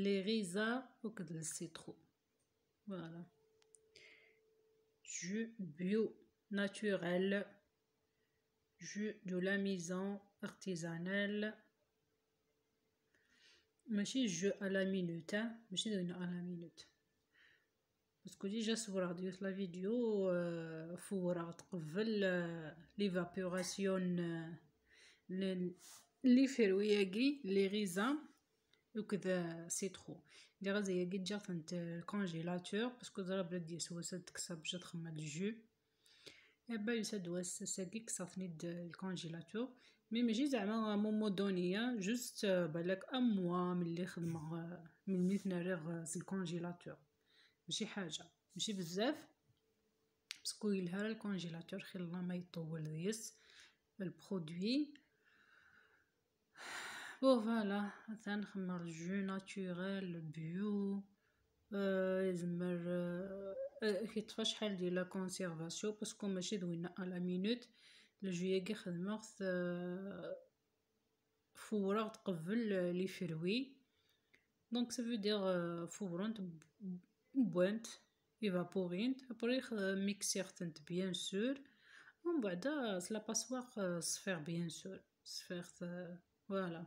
les raisins ou que de citron. Voilà. Jus bio naturel. Jus de la maison artisanale. Monsieur, je à la minute. Hein. Monsieur, hein? à la minute. Parce que déjà sur la vidéo, la euh, vidéo, faut euh, l'évaporation, euh, les les raisins. وكذا سي ترو اللي هي قد جا انت الكونجيلاتور باسكو ضرب بلادي سوا كسب باش تخمر الجو باي ساد واس ساكي كسرتني الكونجيلاتور مي ماشي زعما مومو دونيا جوست بالك ام موا ملي خدمة من ملي في الكونجيلاتور ماشي حاجة ماشي بزاف باسكو يلها الكونجيلاتور خير الله ما يطول ديس البرودوي بو فوالا تنخمر جو ناتوريل بيو كي كيطفى شحال ديال لا كونسيرفاسيون باسكو ماشي دوينا لا مينوت الجوية كي خدمه فورة تقبل لي فروي دونك سا فو دير فورنت بوانت ايفابورينت ابري ميكسير تنت بيان سور ومن بعد سلا باسواق صفير بيان سور صفير فوالا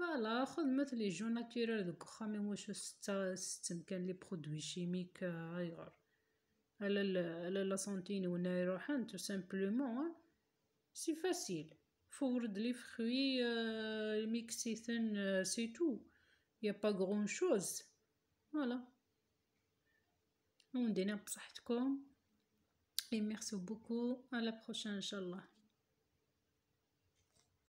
فوالا خذ لي جو ناتيرال دوك واخا ستا واش مكان لي برودوي شيميك آه، غير على ال على لا و ناي روحان تو سامبلومون آه، سي فاسيل فورد لي فخوي آه، ميكسيثن سي تو يا با غرون شوز فوالا وندينا بصحتكم اي ميرسي بوكو على بروشين ان شاء الله